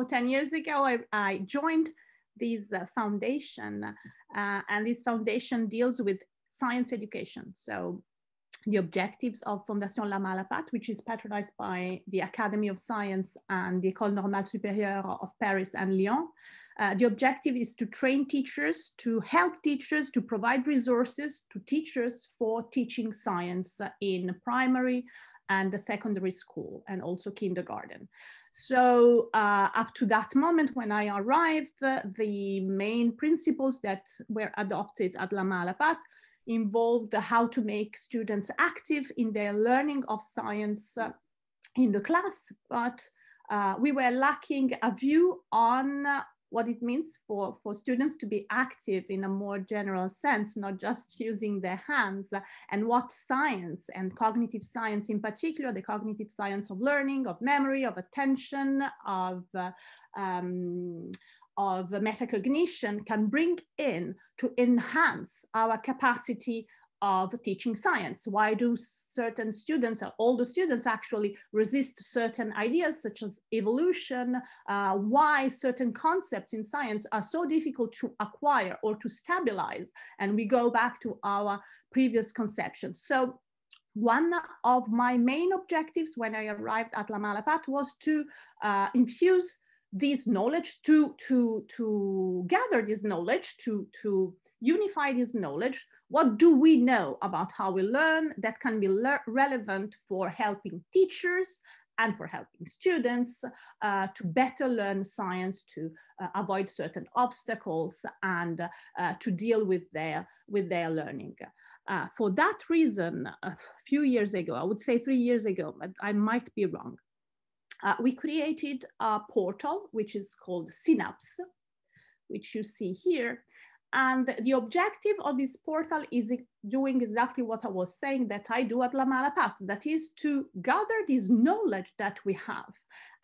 So 10 years ago, I, I joined this uh, foundation uh, and this foundation deals with science education. So the objectives of Fondation La Main à la Pâte, which is patronized by the Academy of Science and the École Normale Supérieure of Paris and Lyon. Uh, the objective is to train teachers, to help teachers, to provide resources to teachers for teaching science in primary and the secondary school and also kindergarten. So uh, up to that moment when I arrived, uh, the main principles that were adopted at La Main à la Pâte involved how to make students active in their learning of science uh, in the class, but uh, we were lacking a view on what it means for, for students to be active in a more general sense, not just using their hands, and what science and cognitive science in particular, the cognitive science of learning, of memory, of attention, of, uh, um, of metacognition can bring in to enhance our capacity of teaching science? Why do certain students, all the students actually resist certain ideas such as evolution? Uh, why certain concepts in science are so difficult to acquire or to stabilize? And we go back to our previous conceptions. So one of my main objectives when I arrived at La Main à la Pâte was to uh, infuse this knowledge, to, to, to gather this knowledge, to, to unify this knowledge what do we know about how we learn that can be relevant for helping teachers and for helping students uh, to better learn science, to uh, avoid certain obstacles and uh, to deal with their, with their learning. Uh, for that reason, a few years ago, I would say three years ago, but I might be wrong, uh, we created a portal which is called Synapse, which you see here, and the objective of this portal is doing exactly what I was saying that I do at La Main à la Pâte, that is to gather this knowledge that we have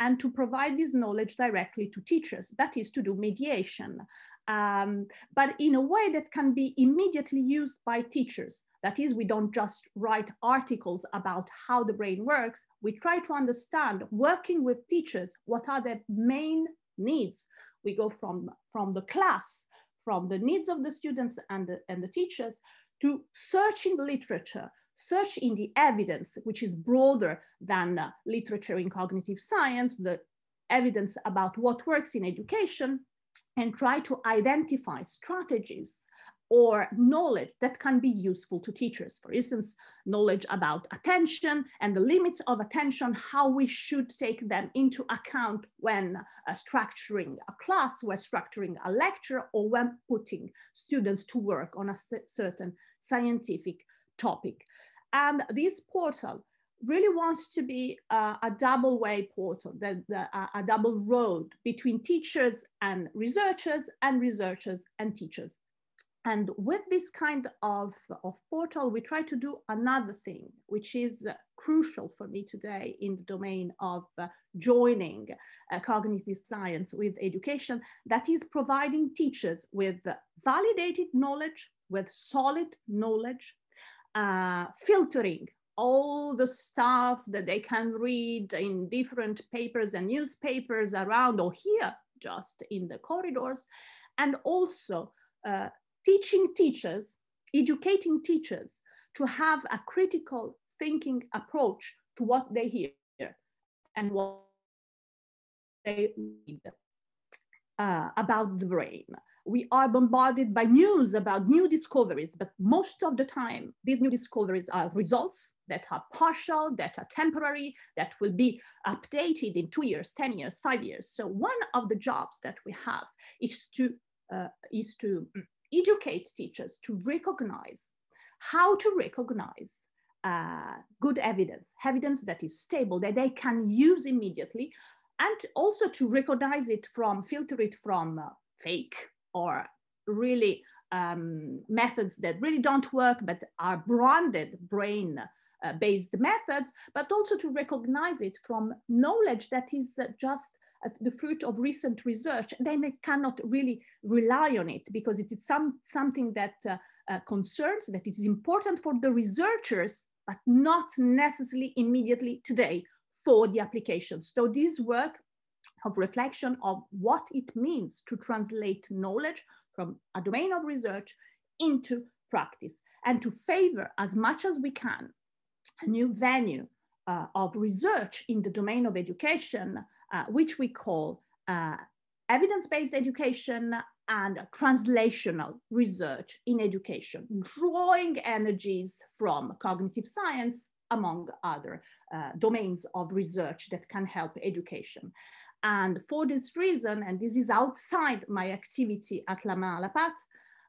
and to provide this knowledge directly to teachers, that is to do mediation, um, but in a way that can be immediately used by teachers. That is, we don't just write articles about how the brain works, we try to understand, working with teachers, what are their main needs. We go from, from the class from the needs of the students and the, and the teachers to search in the literature, search in the evidence, which is broader than uh, literature in cognitive science, the evidence about what works in education, and try to identify strategies or knowledge that can be useful to teachers. For instance, knowledge about attention and the limits of attention, how we should take them into account when uh, structuring a class, when structuring a lecture, or when putting students to work on a certain scientific topic. And this portal really wants to be uh, a double way portal, the, the, uh, a double road between teachers and researchers and researchers and teachers. And with this kind of, of portal, we try to do another thing, which is uh, crucial for me today in the domain of uh, joining uh, cognitive science with education, that is providing teachers with validated knowledge, with solid knowledge, uh, filtering all the stuff that they can read in different papers and newspapers around or here just in the corridors, and also uh, teaching teachers, educating teachers to have a critical thinking approach to what they hear and what they read uh, about the brain. We are bombarded by news about new discoveries, but most of the time, these new discoveries are results that are partial, that are temporary, that will be updated in two years, 10 years, five years. So one of the jobs that we have is to, uh, is to educate teachers to recognize how to recognize uh, good evidence, evidence that is stable, that they can use immediately, and also to recognize it from, filter it from uh, fake or really um, methods that really don't work, but are branded brain uh, based methods, but also to recognize it from knowledge that is uh, just the fruit of recent research, then they cannot really rely on it because it is some, something that uh, uh, concerns, that it is important for the researchers, but not necessarily immediately today for the applications. So this work of reflection of what it means to translate knowledge from a domain of research into practice and to favor as much as we can a new venue uh, of research in the domain of education, uh, which we call uh, evidence-based education and translational research in education, drawing energies from cognitive science, among other uh, domains of research that can help education. And for this reason, and this is outside my activity at La Main à la Pâte,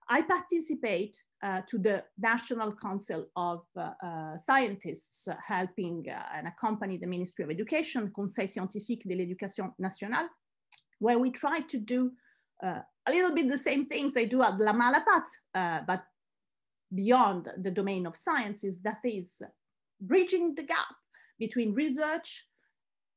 I participate uh, to the National Council of uh, uh, Scientists helping uh, and accompany the Ministry of Education, Conseil Scientifique de l'Éducation Nationale, where we try to do uh, a little bit the same things they do at La Main à la Pâte, uh, but beyond the domain of sciences, that is bridging the gap between research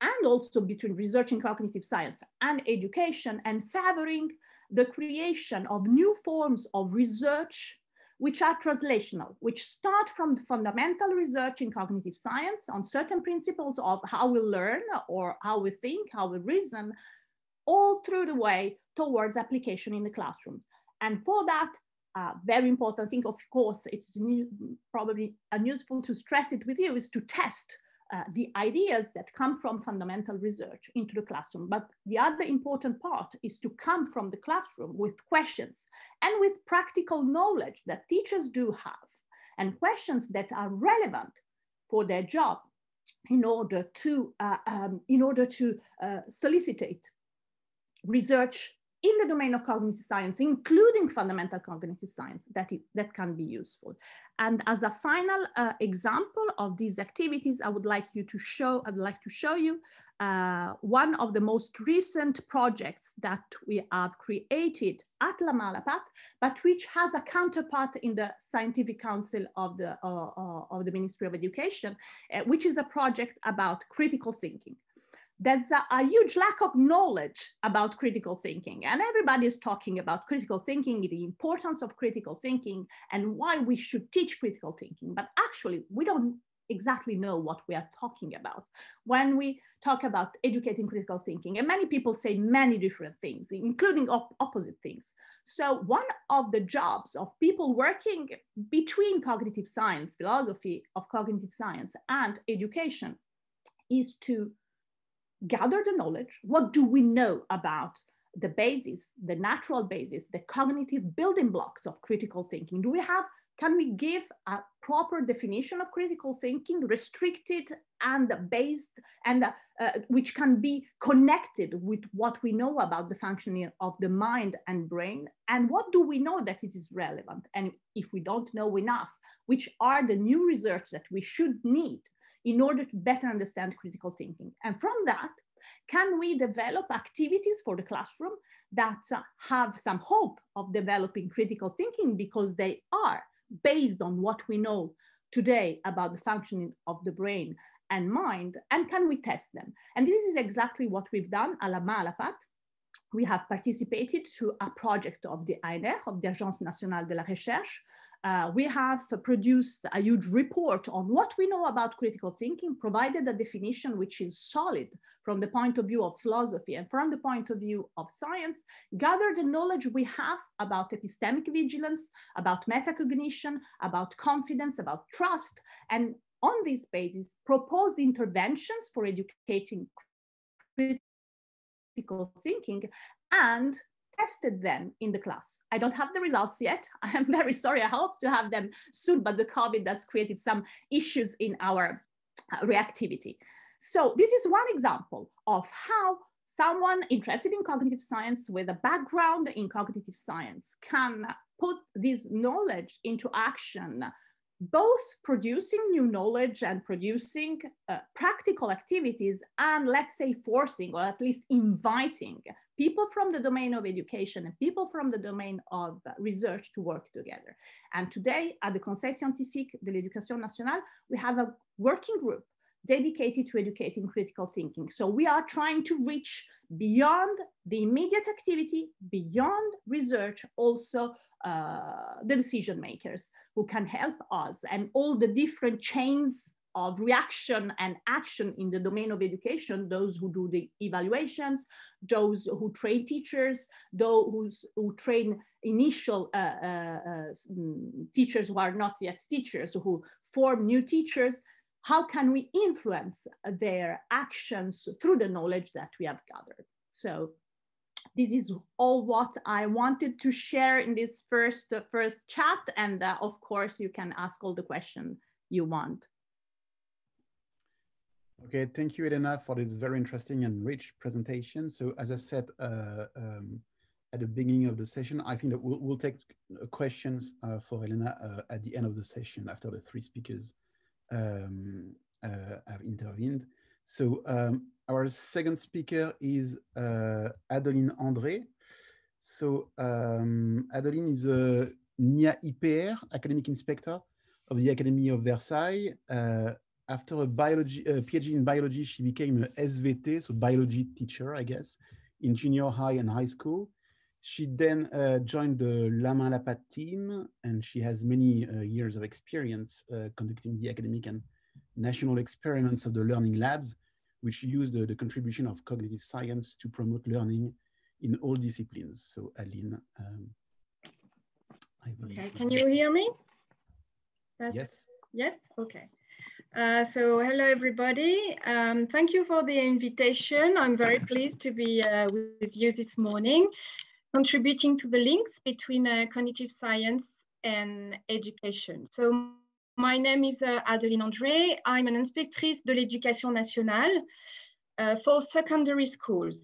and also between research in cognitive science and education and favoring the creation of new forms of research which are translational, which start from fundamental research in cognitive science on certain principles of how we learn or how we think, how we reason, all through the way towards application in the classroom. And for that, uh, very important thing, of course, it's new, probably unuseful to stress it with you, is to test uh, the ideas that come from fundamental research into the classroom. But the other important part is to come from the classroom with questions and with practical knowledge that teachers do have and questions that are relevant for their job in order to, uh, um, in order to uh, solicitate research in the domain of cognitive science, including fundamental cognitive science, that, it, that can be useful. And as a final uh, example of these activities, I would like you to show, I'd like to show you uh, one of the most recent projects that we have created at La Main à la Pâte, but which has a counterpart in the Scientific Council of the, uh, uh of the Ministry of Education, uh, which is a project about critical thinking there's a, a, huge lack of knowledge about critical thinking. And everybody is talking about critical thinking the importance of critical thinking and why we should teach critical thinking. But actually we don't exactly know what we are talking about. When we talk about educating critical thinking and many people say many different things including op opposite things. So one of the jobs of people working between cognitive science philosophy of cognitive science and education is to gather the knowledge. What do we know about the basis, the natural basis, the cognitive building blocks of critical thinking? Do we have, can we give a proper definition of critical thinking, restricted and based, and uh, uh, which can be connected with what we know about the functioning of the mind and brain? And what do we know that it is relevant? And if we don't know enough, which are the new research that we should need in order to better understand critical thinking. And from that, can we develop activities for the classroom that uh, have some hope of developing critical thinking because they are based on what we know today about the functioning of the brain and mind, and can we test them? And this is exactly what we've done à la Pâte. We have participated to a project of the ANR, of the Agence Nationale de la Recherche, uh, we have produced a huge report on what we know about critical thinking, provided a definition which is solid from the point of view of philosophy and from the point of view of science, gather the knowledge we have about epistemic vigilance, about metacognition, about confidence, about trust, and on this basis, proposed interventions for educating critical thinking and tested them in the class. I don't have the results yet. I am very sorry. I hope to have them soon, but the COVID has created some issues in our uh, reactivity. So this is one example of how someone interested in cognitive science with a background in cognitive science can put this knowledge into action both producing new knowledge and producing uh, practical activities and let's say forcing or at least inviting people from the domain of education and people from the domain of research to work together. And today at the Conseil Scientifique de l'Éducation Nationale, we have a working group dedicated to educating critical thinking. So we are trying to reach beyond the immediate activity, beyond research, also uh, the decision makers who can help us and all the different chains of reaction and action in the domain of education, those who do the evaluations, those who train teachers, those who train initial uh, uh, uh, mm, teachers who are not yet teachers, who form new teachers, how can we influence their actions through the knowledge that we have gathered? So this is all what I wanted to share in this first, uh, first chat. And uh, of course, you can ask all the questions you want. Okay, thank you, Elena, for this very interesting and rich presentation. So as I said uh, um, at the beginning of the session, I think that we'll, we'll take questions uh, for Elena uh, at the end of the session after the three speakers um, uh, have intervened. So um, our second speaker is uh, Adeline André. So um, Adeline is a NIA IPR, academic inspector of the Academy of Versailles after a biology a PhD in biology, she became an SVT, so biology teacher, I guess, in junior high and high school. She then uh, joined the La Main La Pâte team, and she has many uh, years of experience uh, conducting the academic and national experiments of the learning labs, which use the, the contribution of cognitive science to promote learning in all disciplines. So Aline, um, I believe. Okay, can you hear me? That's, yes. Yes, okay. Uh, so hello everybody. Um, thank you for the invitation. I'm very pleased to be uh, with you this morning, contributing to the links between uh, cognitive science and education. So my name is uh, Adeline André. I'm an inspectrice de l'éducation nationale uh, for secondary schools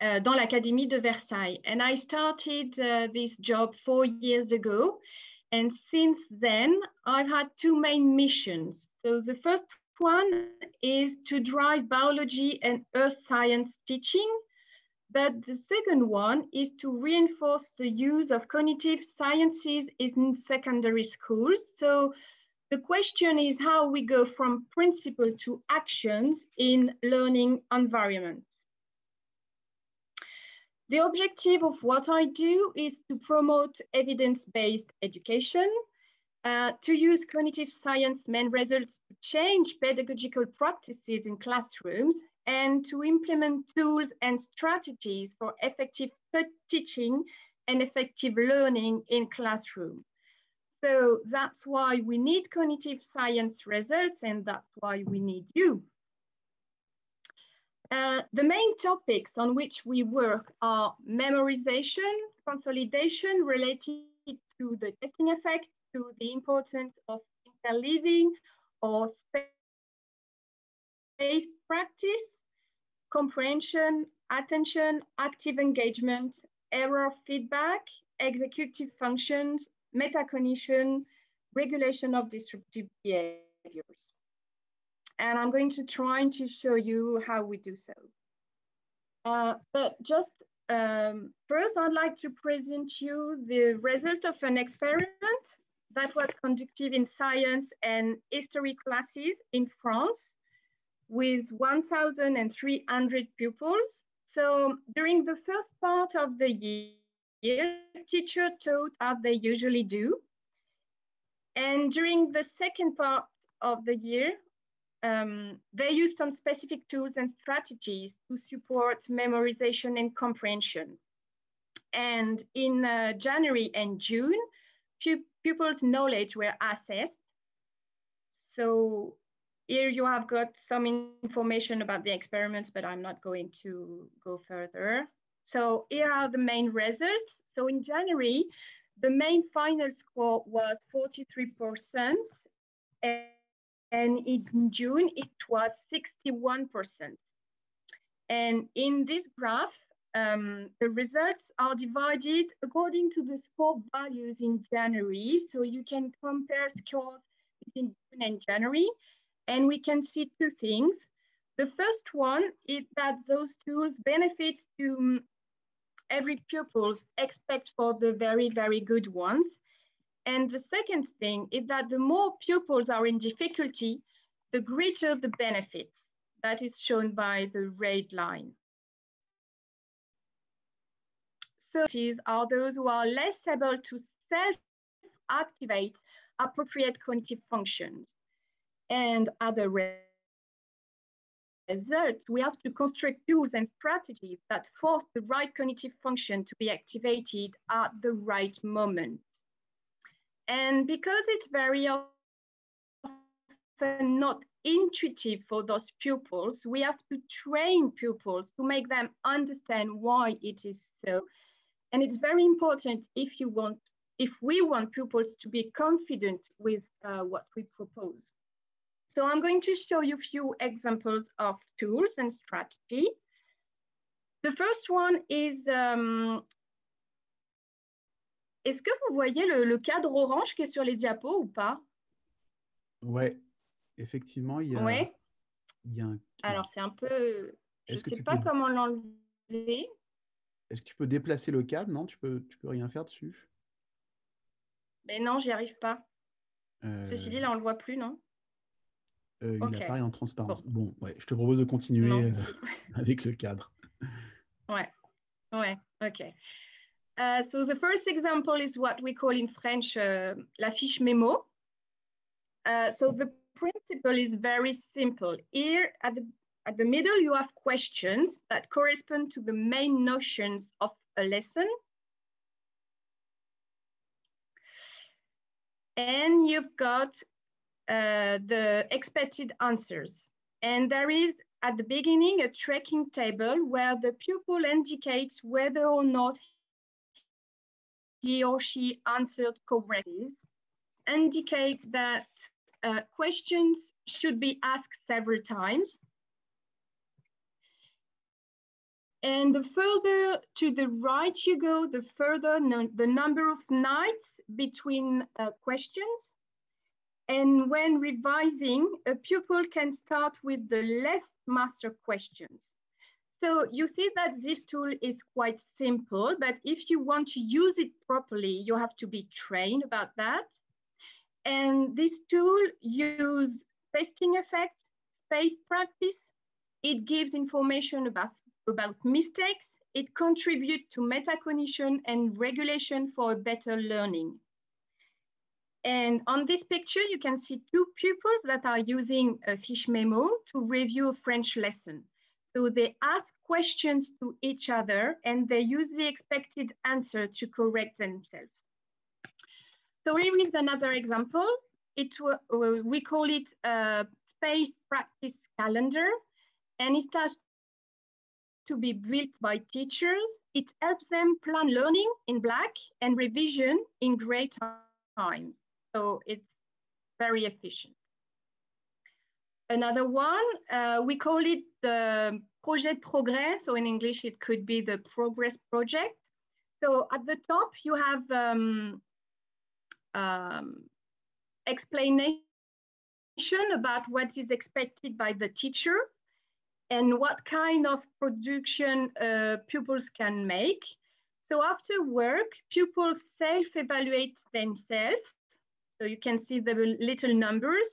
uh, dans l'Académie de Versailles. And I started this job four years ago and since then, I've had two main missions. So the first one is to drive biology and earth science teaching. But the second one is to reinforce the use of cognitive sciences in secondary schools. So the question is how we go from principle to actions in learning environments. The objective of what I do is to promote evidence-based education, uh, to use cognitive science main results to change pedagogical practices in classrooms, and to implement tools and strategies for effective teaching and effective learning in classroom. So that's why we need cognitive science results and that's why we need you. Uh, the main topics on which we work are memorization, consolidation related to the testing effect, to the importance of interleaving or space practice, comprehension, attention, active engagement, error feedback, executive functions, metacognition, regulation of disruptive behaviors and I'm going to try to show you how we do so. Uh, but just um, first, I'd like to present you the result of an experiment that was conducted in science and history classes in France with 1,300 pupils. So during the first part of the year, teacher taught as they usually do. And during the second part of the year, um, they use some specific tools and strategies to support memorization and comprehension. And in uh, January and June, pupils' knowledge were assessed. So here you have got some information about the experiments, but I'm not going to go further. So here are the main results. So in January, the main final score was 43%. And and in June it was 61%. And in this graph, um, the results are divided according to the score values in January. So you can compare scores between June and January, and we can see two things. The first one is that those tools benefit to um, every pupils expect for the very, very good ones. And the second thing is that the more pupils are in difficulty, the greater the benefits. That is shown by the red line. So these are those who are less able to self-activate appropriate cognitive functions. And other results, we have to construct tools and strategies that force the right cognitive function to be activated at the right moment. And because it's very often not intuitive for those pupils, we have to train pupils to make them understand why it is so. And it's very important if you want, if we want pupils to be confident with uh, what we propose. So I'm going to show you a few examples of tools and strategy. The first one is, um, est-ce que vous voyez le, le, cadre orange qui est sur les diapos ou pas? Ouais, effectivement, il y a, ouais. il y a un... Alors c'est un peu, je ne sais pas peux... comment l'enlever. Est-ce que tu peux déplacer le cadre? Non, tu peux, tu peux rien faire dessus. Mais non, j'y arrive pas. Euh... Ceci dit, là, on le voit plus, non? Euh, okay. Il apparaît en transparence. Bon. bon, ouais, je te propose de continuer euh, avec le cadre. Ouais, ouais, ok. Uh, so the first example is what we call in French uh, la fiche mémo. Uh, so the principle is very simple. Here at the, at the middle, you have questions that correspond to the main notions of a lesson. And you've got uh, the expected answers. And there is at the beginning a tracking table where the pupil indicates whether or not he or she answered correctly, indicates that uh, questions should be asked several times. And the further to the right you go, the further no the number of nights between uh, questions and when revising, a pupil can start with the less master questions. So you see that this tool is quite simple, but if you want to use it properly, you have to be trained about that. And this tool uses testing effects, space practice. It gives information about, about mistakes. It contributes to metacognition and regulation for better learning. And on this picture, you can see two pupils that are using a fiche mémo to review a French lesson. So they ask questions to each other and they use the expected answer to correct themselves. So here is another example. It, we call it a space practice calendar and it starts to be built by teachers. It helps them plan learning in black and revision in gray times. So it's very efficient. Another one, uh, we call it the projet progrès. So in English, it could be the progress project. So at the top, you have um, um, explanation about what is expected by the teacher and what kind of production uh, pupils can make. So after work, pupils self-evaluate themselves so you can see the little numbers.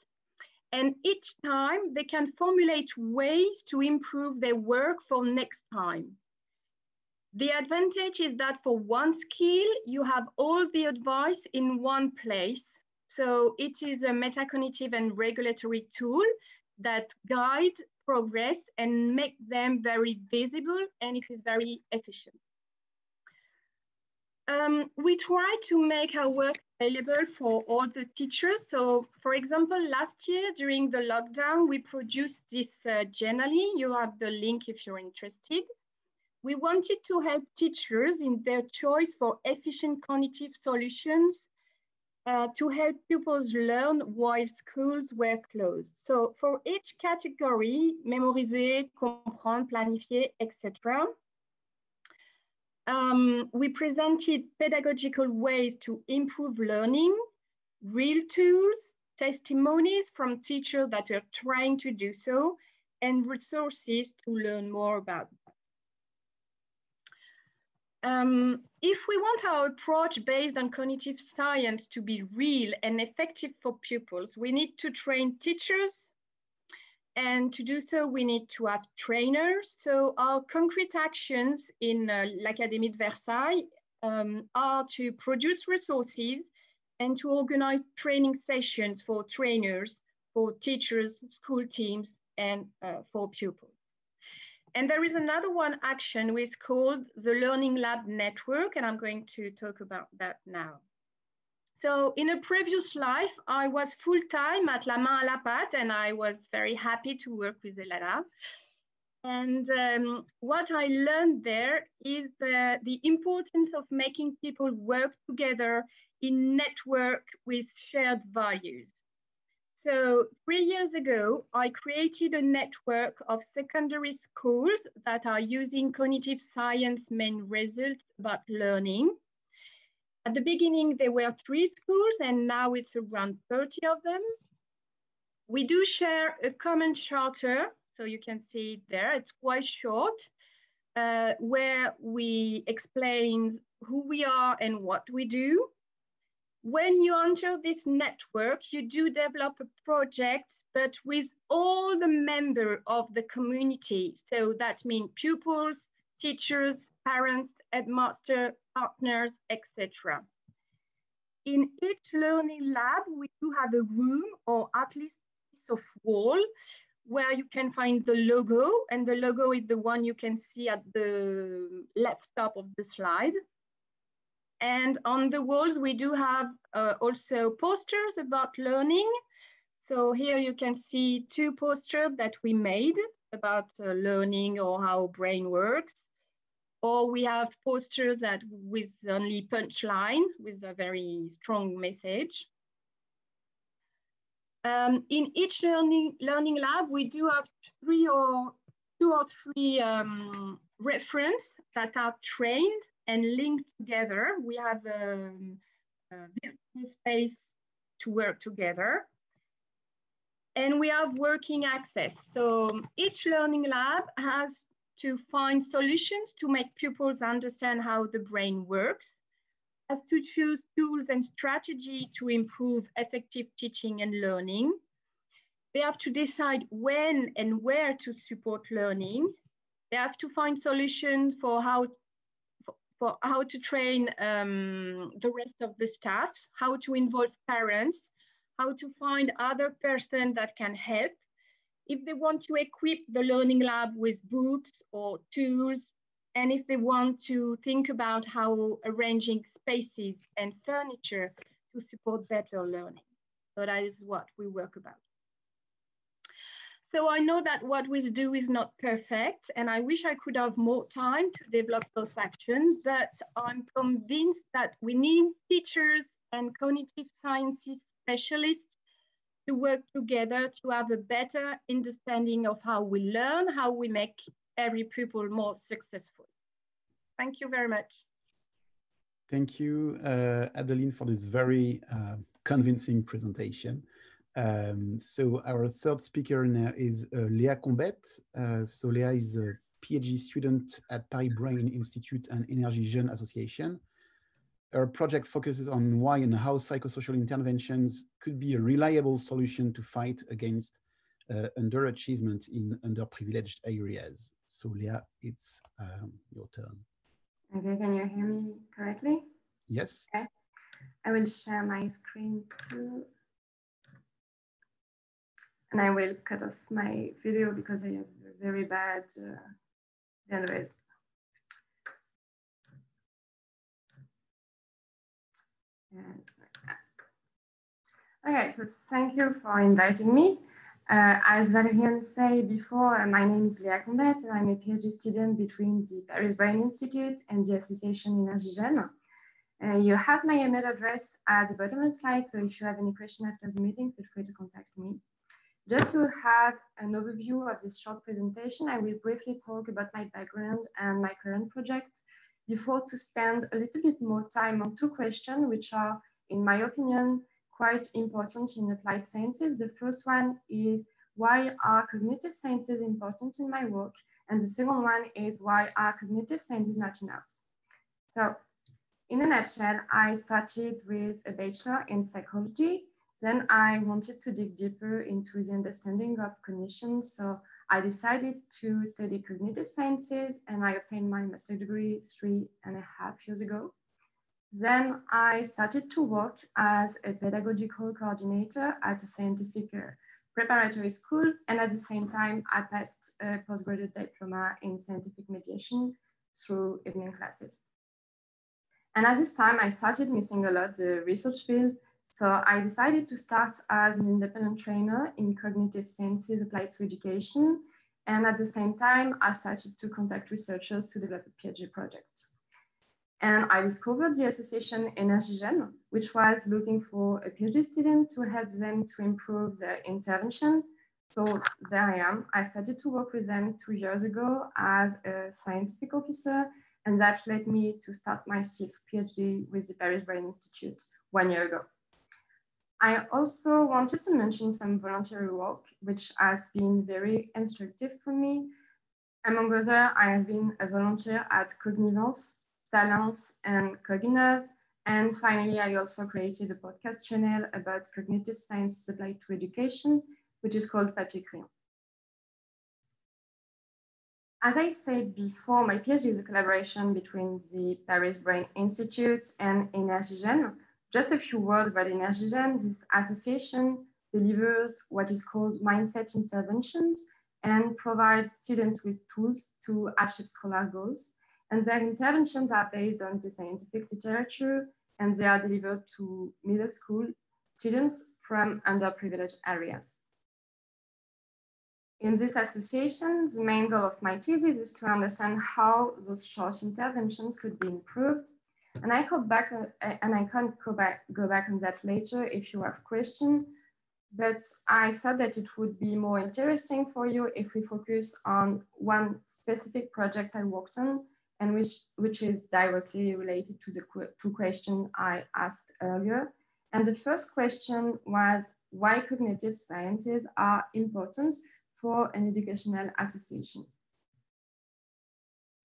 And each time they can formulate ways to improve their work for next time. The advantage is that for one skill, you have all the advice in one place. So it is a metacognitive and regulatory tool that guide progress and make them very visible and it is very efficient. Um, we try to make our work available for all the teachers. So for example, last year during the lockdown, we produced this uh, generally. You have the link if you're interested. We wanted to help teachers in their choice for efficient cognitive solutions uh, to help pupils learn while schools were closed. So for each category, mémoriser, comprendre, planifier, etc., um, we presented pedagogical ways to improve learning, real tools, testimonies from teachers that are trying to do so, and resources to learn more about um, if we want our approach based on cognitive science to be real and effective for pupils, we need to train teachers, and to do so, we need to have trainers. So our concrete actions in uh, l'Académie de Versailles um, are to produce resources and to organize training sessions for trainers for teachers, school teams, and uh, for pupils. And there is another one action which is called the Learning Lab Network, and I'm going to talk about that now. So in a previous life, I was full-time at La Main à la and I was very happy to work with Elena. And um, what I learned there is the, the importance of making people work together in network with shared values. So three years ago, I created a network of secondary schools that are using cognitive science main results about learning. At the beginning, there were three schools and now it's around 30 of them. We do share a common charter, so you can see it there, it's quite short, uh, where we explain who we are and what we do. When you enter this network, you do develop a project, but with all the members of the community. So that means pupils, teachers, parents, headmaster, partners, etc. In each learning lab, we do have a room or at least piece of wall where you can find the logo and the logo is the one you can see at the left top of the slide. And on the walls, we do have uh, also posters about learning. So here you can see two posters that we made about uh, learning or how brain works. Or we have posters that with only punchline with a very strong message. Um, in each learning, learning lab, we do have three or two or three um, reference that are trained and linked together. We have um, a virtual space to work together. And we have working access. So each learning lab has to find solutions to make pupils understand how the brain works, as to choose tools and strategy to improve effective teaching and learning. They have to decide when and where to support learning. They have to find solutions for how for how to train um, the rest of the staff, how to involve parents, how to find other persons that can help. If they want to equip the learning lab with books or tools, and if they want to think about how arranging spaces and furniture to support better learning. So that is what we work about. So I know that what we do is not perfect, and I wish I could have more time to develop those actions, but I'm convinced that we need teachers and cognitive sciences specialists to work together to have a better understanding of how we learn, how we make every pupil more successful. Thank you very much. Thank you, uh, Adeline, for this very uh, convincing presentation. Um, so our third speaker now is uh, Léa Combette. Uh, so Léa is a PhD student at Paris Brain Institute and Energie Jeunes Association. Her project focuses on why and how psychosocial interventions could be a reliable solution to fight against uh, underachievement in underprivileged areas. So Léa, it's um, your turn. Okay, can you hear me correctly? Yes. Okay. I will share my screen too and I will cut off my video because I have very bad uh, bandwidth. Okay, so thank you for inviting me. Uh, as Valerian said before, uh, my name is Léa Combette and I'm a PhD student between the Paris Brain Institute and the Association Jeune. Uh, you have my email address at the bottom of the slide, so if you have any question after the meeting, feel free to contact me. Just to have an overview of this short presentation, I will briefly talk about my background and my current project before to spend a little bit more time on two questions, which are, in my opinion, quite important in applied sciences. The first one is why are cognitive sciences important in my work? And the second one is why are cognitive sciences not enough? So in a nutshell, I started with a bachelor in psychology then I wanted to dig deeper into the understanding of cognition. So I decided to study cognitive sciences and I obtained my master degree three and a half years ago. Then I started to work as a pedagogical coordinator at a scientific uh, preparatory school. And at the same time, I passed a postgraduate diploma in scientific mediation through evening classes. And at this time, I started missing a lot the research field. So I decided to start as an independent trainer in cognitive sciences applied to education. And at the same time, I started to contact researchers to develop a PhD project. And I discovered the association Energie Jeunes, which was looking for a PhD student to help them to improve their intervention. So there I am. I started to work with them two years ago as a scientific officer, and that led me to start my PhD with the Paris Brain Institute one year ago. I also wanted to mention some voluntary work, which has been very instructive for me. Among other, I have been a volunteer at Cognivance, Talence, and Coginov. And finally, I also created a podcast channel about cognitive science applied to education, which is called Papier Crayon. As I said before, my PhD is a collaboration between the Paris Brain Institute and Energie Jeunes. Just a few words about Energie Jeunes. This association delivers what is called mindset interventions and provides students with tools to achieve scholar goals. And their interventions are based on the scientific literature and they are delivered to middle school students from underprivileged areas. In this association, the main goal of my thesis is to understand how those short interventions could be improved. And I go back, uh, and I can't go back, go back on that later if you have questions. But I thought that it would be more interesting for you if we focus on one specific project I worked on, and which, which is directly related to the two questions I asked earlier. And the first question was why cognitive sciences are important for an educational association.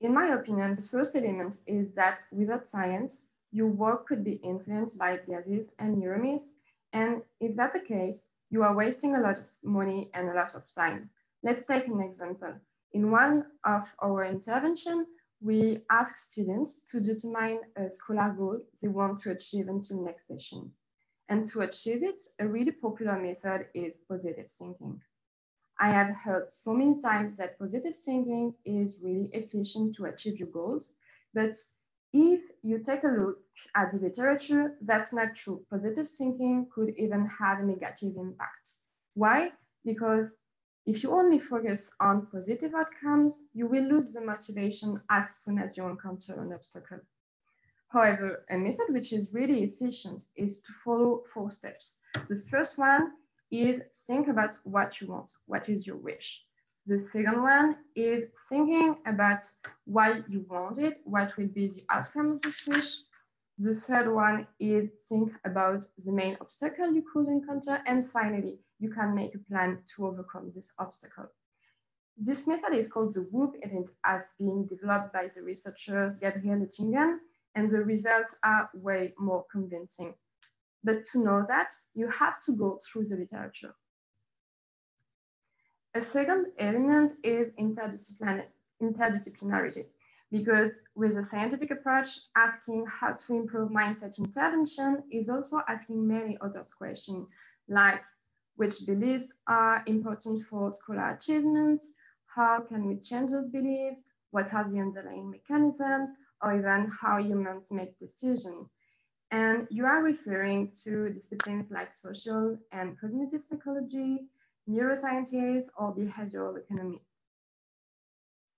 In my opinion, the first element is that without science, your work could be influenced by biases and neuromyths. And if that's the case, you are wasting a lot of money and a lot of time. Let's take an example. In one of our intervention, we ask students to determine a scholar goal they want to achieve until next session. And to achieve it, a really popular method is positive thinking. I have heard so many times that positive thinking is really efficient to achieve your goals, but if you take a look at the literature, that's not true. Positive thinking could even have a negative impact. Why? Because if you only focus on positive outcomes, you will lose the motivation as soon as you encounter an obstacle. However, a method which is really efficient is to follow four steps. The first one is think about what you want, what is your wish. The second one is thinking about why you want it, what will be the outcome of this wish. The third one is think about the main obstacle you could encounter. And finally, you can make a plan to overcome this obstacle. This method is called the WOOP and it has been developed by the researchers Gabriel Oettingen, and the results are way more convincing. But to know that, you have to go through the literature. A second element is interdisciplinar interdisciplinarity, because with a scientific approach, asking how to improve mindset intervention is also asking many other questions, like which beliefs are important for scholar achievements, how can we change those beliefs, what are the underlying mechanisms, or even how humans make decisions. And you are referring to disciplines like social and cognitive psychology, neurosciences, or behavioral economy.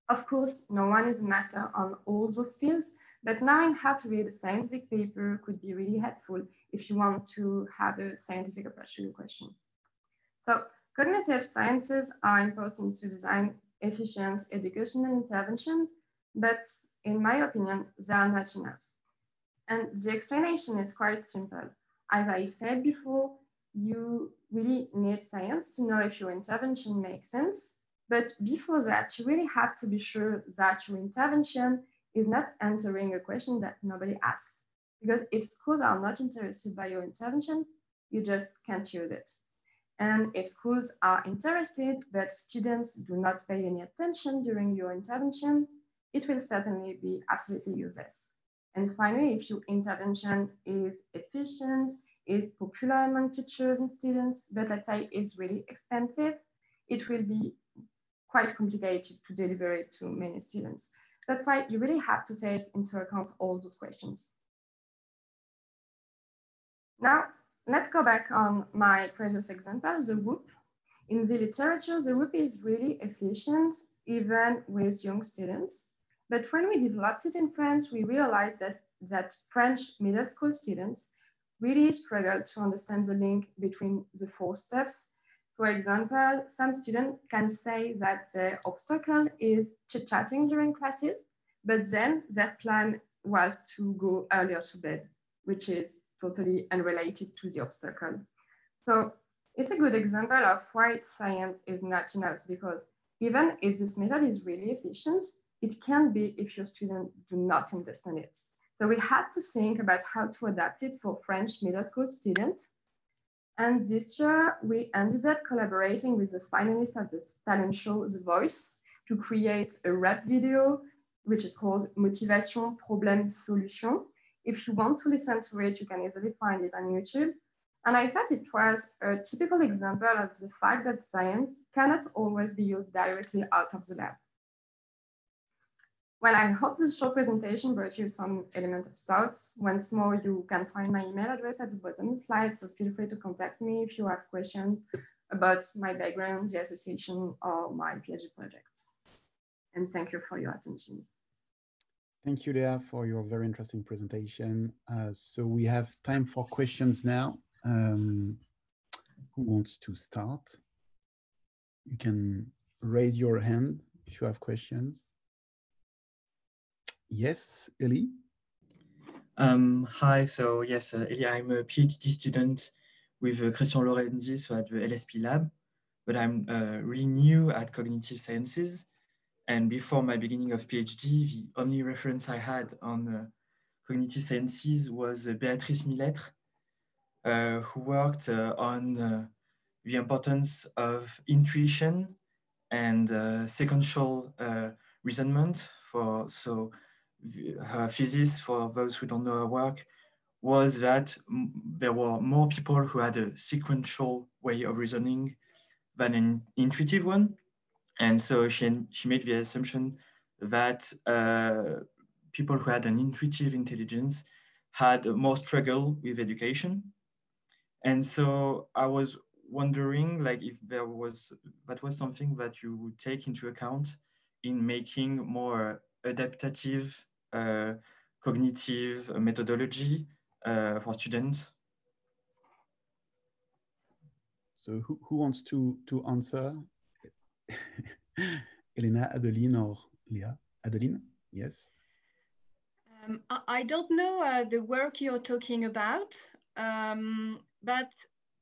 Of course, no one is a master on all those fields, but knowing how to read a scientific paper could be really helpful if you want to have a scientific approach to your question. So cognitive sciences are important to design efficient educational interventions, but in my opinion, they are not enough. And the explanation is quite simple. As I said before, you really need science to know if your intervention makes sense. But before that, you really have to be sure that your intervention is not answering a question that nobody asked. Because if schools are not interested by your intervention, you just can't use it. And if schools are interested, but students do not pay any attention during your intervention, it will certainly be absolutely useless. And finally, if your intervention is efficient, is popular among teachers and students, but let's say is really expensive, it will be quite complicated to deliver it to many students. That's why you really have to take into account all those questions. Now, let's go back on my previous example, the WOOP. In the literature, the WOOP is really efficient, even with young students. But when we developed it in France, we realized that, that French middle school students really struggle to understand the link between the four steps. For example, some students can say that the obstacle is chit-chatting during classes, but then their plan was to go earlier to bed, which is totally unrelated to the obstacle. So it's a good example of why science is not enough because even if this method is really efficient, it can be if your students do not understand it. So we had to think about how to adapt it for French middle school students. And this year, we ended up collaborating with the finalists of the talent show, The Voice, to create a rap video, which is called Motivation Problem Solution. If you want to listen to it, you can easily find it on YouTube. And I thought it was a typical example of the fact that science cannot always be used directly out of the lab. Well, I hope this short presentation brought you some element of thought. Once more, you can find my email address at the bottom of the slide, so feel free to contact me if you have questions about my background, the association, or my PhD project. And thank you for your attention. Thank you, Léa, for your very interesting presentation. Uh, so we have time for questions now. Um, who wants to start? You can raise your hand if you have questions. Yes, Eli? Um, hi, so yes, uh, Eli, I'm a PhD student with uh, Christian Lorenzi, so at the LSP lab, but I'm uh, really new at cognitive sciences. And before my beginning of PhD, the only reference I had on uh, cognitive sciences was uh, Béatrice Millêtre, uh, who worked on the importance of intuition and sequential reasonment for so her thesis, for those who don't know her work, was that there were more people who had a sequential way of reasoning than an intuitive one. And so she, she made the assumption that uh, people who had an intuitive intelligence had more struggle with education. And so I was wondering like if there was, that was something that you would take into account in making more adaptive uh, cognitive methodology uh, for students? So who, who wants to, to answer? Elena, Adeline, or Léa? Adeline, yes. Um, I don't know uh, the work you're talking about, um, but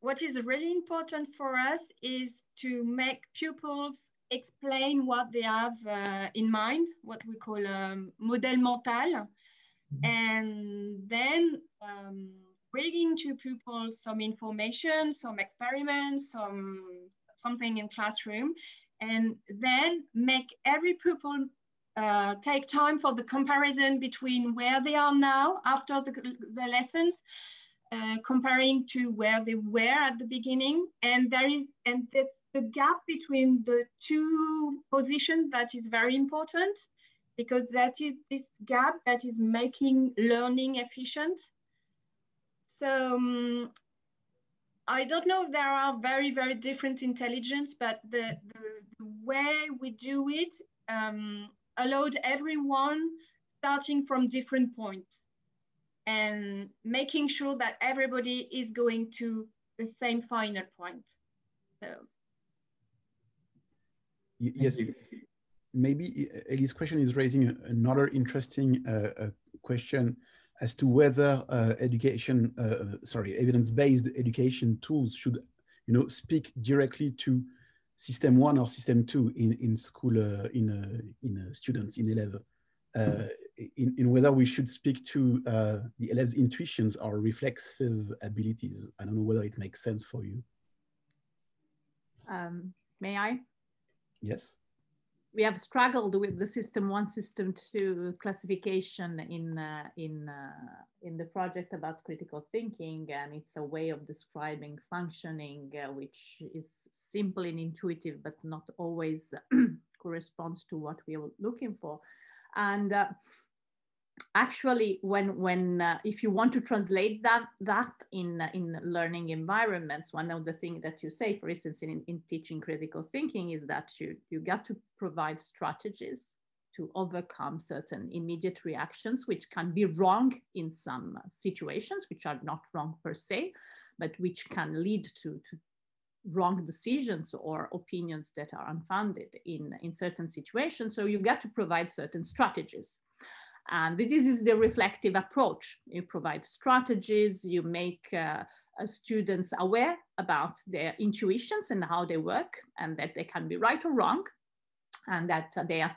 what is really important for us is to make pupils explain what they have uh, in mind, what we call um, model mental, mm-hmm. and then um, bringing to people some information, some experiments, some something in classroom, and then make every pupil uh, take time for the comparison between where they are now after the, the lessons, uh, comparing to where they were at the beginning, and there is and that's the gap between the two positions that is very important because that is this gap that is making learning efficient. So um, I don't know if there are very, very different intelligence, but the, the, the way we do it um, allowed everyone starting from different points and making sure that everybody is going to the same final point. So yes, maybe Ellie's question is raising another interesting uh, uh, question as to whether uh, education, uh, sorry, evidence-based education tools should, you know, speak directly to system one or system two in in school uh, in uh, in students in level. In, in, whether we should speak to the elev's intuitions or reflexive abilities. I don't know whether it makes sense for you. Um, may I? Yes. we have struggled with the system one, system two classification in uh, in uh, in the project about critical thinking, and it's a way of describing functioning uh, which is simple and intuitive, but not always corresponds to what we are looking for. And uh, actually when when uh, if you want to translate that that in in learning environments one of the things that you say for instance in, in teaching critical thinking is that you you got to provide strategies to overcome certain immediate reactions which can be wrong in some situations which are not wrong per se but which can lead to, to wrong decisions or opinions that are unfounded in, in certain situations. So you got to provide certain strategies. And this is the reflective approach. You provide strategies, you make uh, students aware about their intuitions and how they work, and that they can be right or wrong, and that they are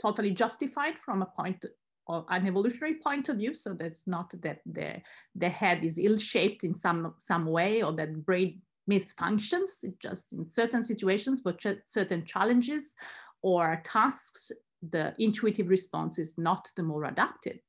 totally justified from a point or an evolutionary point of view. So that's not that the, the head is ill-shaped in some, some way or that brain misfunctions, it just in certain situations, but ch certain challenges or tasks the intuitive response is not the more adapted,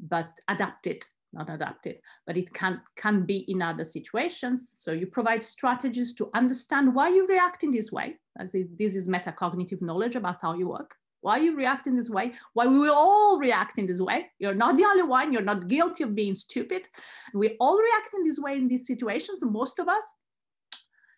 but adapted, not adapted, but it can, can be in other situations. So you provide strategies to understand why you react in this way. As if this is metacognitive knowledge about how you work. Why you react in this way? Why we will all react in this way? You're not the only one. You're not guilty of being stupid. We all react in this way in these situations, most of us.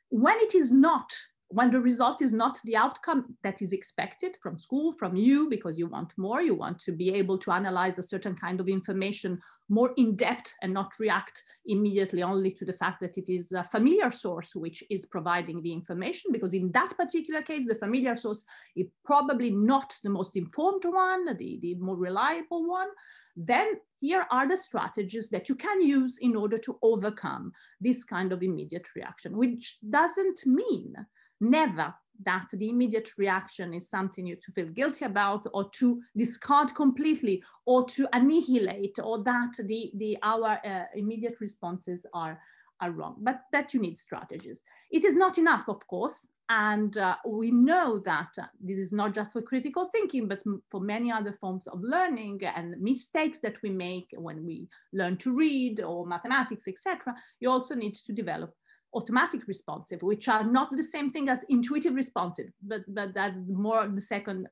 When it is not when the result is not the outcome that is expected from school, from you, because you want more, you want to be able to analyze a certain kind of information more in depth and not react immediately only to the fact that it is a familiar source which is providing the information, because in that particular case, the familiar source is probably not the most informed one, the, the more reliable one. Then here are the strategies that you can use in order to overcome this kind of immediate reaction, which doesn't mean never that the immediate reaction is something you to feel guilty about or to discard completely or to annihilate or that the, the our uh, immediate responses are, are wrong, but that you need strategies. It is not enough, of course, and uh, we know that uh, this is not just for critical thinking, but for many other forms of learning and mistakes that we make when we learn to read or mathematics, etc. You also need to develop automatic responsive, which are not the same thing as intuitive responsive, but, but that's more the second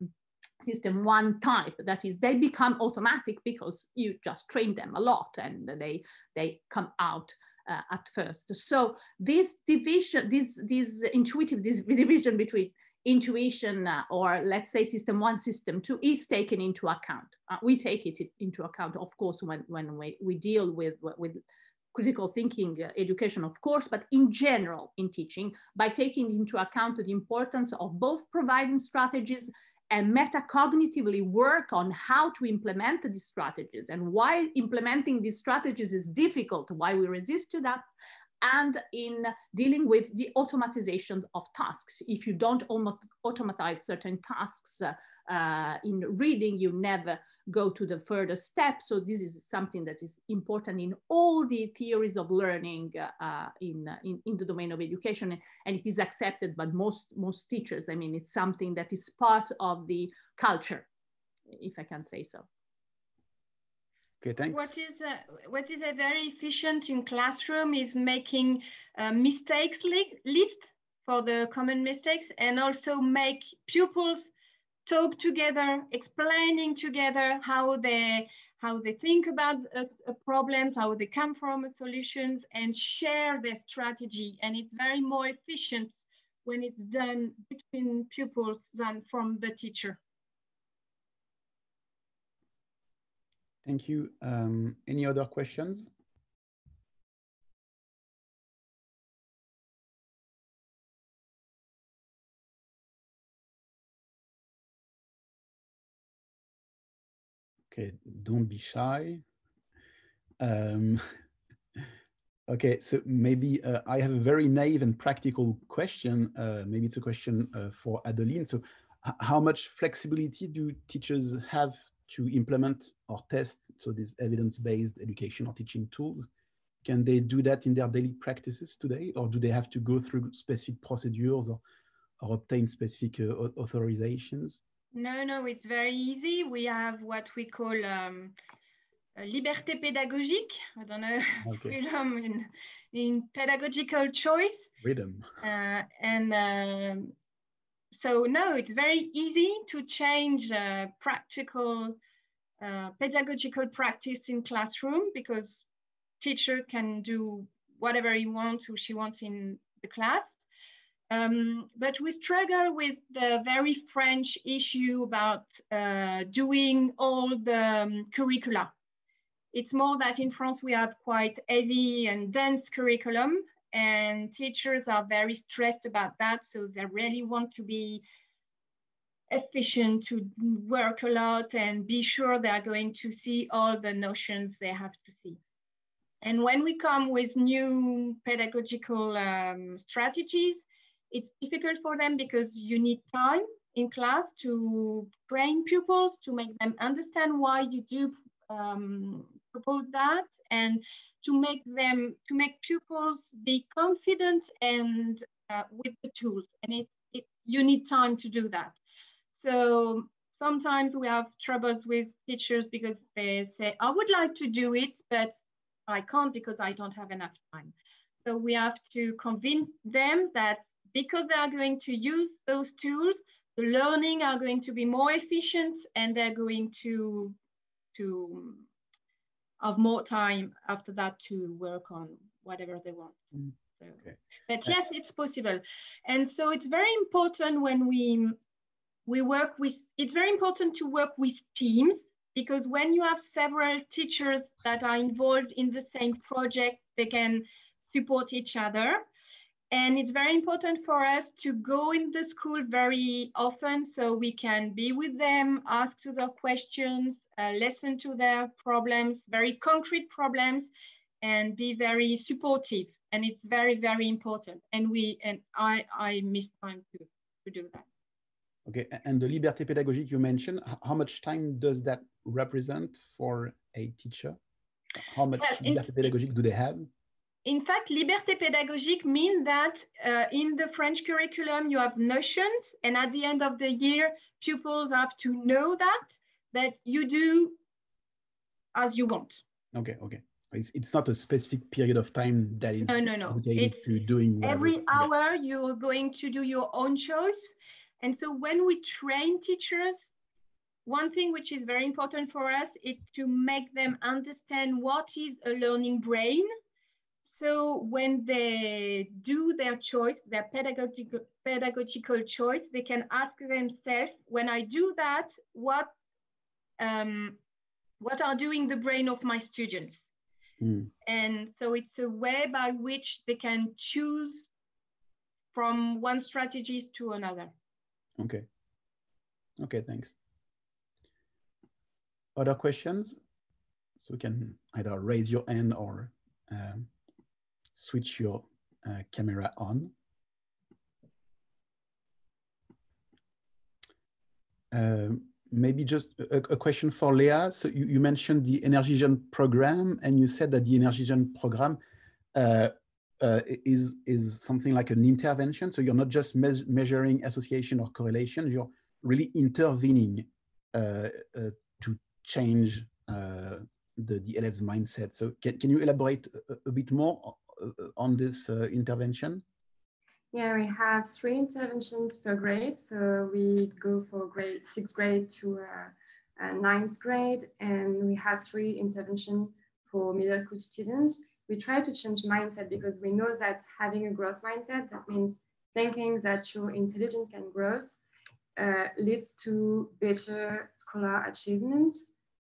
system one type. That is they become automatic because you just train them a lot and they they come out uh, at first. So this division this this intuitive this division between intuition uh, or let's say system one system two is taken into account. Uh, we take it into account of course when when we, we deal with with critical thinking uh, education, of course, but in general in teaching by taking into account the importance of both providing strategies and metacognitively work on how to implement these strategies and why implementing these strategies is difficult, why we resist to that, and in dealing with the automatization of tasks. If you don't automatize certain tasks uh, uh, in reading, you never go to the further step. So this is something that is important in all the theories of learning uh, uh in, uh, in, in, the domain of education, and it is accepted by most, most teachers. I mean, it's something that is part of the culture, if I can say so. Okay, thanks. What is a, what is a very efficient in classroom is making mistakes li list for the common mistakes and also make pupils talk together, explaining together how they how they think about uh, problems, how they come from solutions, and share their strategy. And it's very more efficient when it's done between pupils than from the teacher. Thank you. Um, any other questions? Okay, don't be shy. Um, okay, so maybe uh, I have a very naive and practical question. Uh, maybe it's a question uh, for Adeline. So how much flexibility do teachers have to implement or test so these evidence-based education or teaching tools? Can they do that in their daily practices today, or do they have to go through specific procedures or, or obtain specific uh, authorizations? No, no, it's very easy. We have what we call um, liberté pédagogique. I don't know, okay. freedom in, in pedagogical choice. Freedom. Uh, and um, so, no, it's very easy to change uh, practical uh, pedagogical practice in classroom because teacher can do whatever he wants or she wants in the class. Um, but we struggle with the very French issue about uh, doing all the um, curricula. It's more that in France we have quite heavy and dense curriculum and teachers are very stressed about that. So they really want to be efficient, to work a lot and be sure they are going to see all the notions they have to see. And when we come with new pedagogical um, strategies, it's difficult for them because you need time in class to train pupils, to make them understand why you do um, propose that, and to make them, to make pupils be confident and uh, with the tools. And it, it, you need time to do that. So sometimes we have troubles with teachers because they say, I would like to do it, but I can't because I don't have enough time. So we have to convince them that because they are going to use those tools, the learning are going to be more efficient and they're going to, to have more time after that to work on whatever they want. Mm. So, okay. But yes, it's possible. And so it's very important when we, we work with, it's very important to work with teams because when you have several teachers that are involved in the same project, they can support each other. And it's very important for us to go in the school very often so we can be with them, ask to their questions, uh, listen to their problems, very concrete problems, and be very supportive. And it's very, very important. And we and I I miss time to, to do that. Okay, and the liberté pédagogique you mentioned, how much time does that represent for a teacher? How much well, liberté pédagogique do they have? In fact, liberté pédagogique means that uh, in the French curriculum, you have notions, and at the end of the year, pupils have to know that, that you do as you want. Okay, okay. It's, it's not a specific period of time that is no, no, no. It's doing every hour you're going to do your own choice. And so when we train teachers, one thing which is very important for us is to make them understand what is a learning brain so when they do their choice, their pedagogical, pedagogical choice, they can ask themselves, when I do that, what, um, what are doing the brain of my students? Mm. And so it's a way by which they can choose from one strategy to another. Okay. Okay, thanks. Other questions? So you can either raise your hand or um, switch your uh, camera on. Um, maybe just a, a, question for Léa. So you, you, mentioned the Energy program, and you said that the Energy program uh, uh, is is something like an intervention. So you're not just me measuring association or correlation; you're really intervening uh, uh to change uh, the the LF's mindset. So can can you elaborate a, a bit more uh, on this uh, intervention? Yeah, we have three interventions per grade. So we go for grade sixth grade to uh, uh, ninth grade, and we have three interventions for middle school students. We try to change mindset because we know that having a growth mindset, that means thinking that your intelligence can grow, uh, leads to better scholar achievement.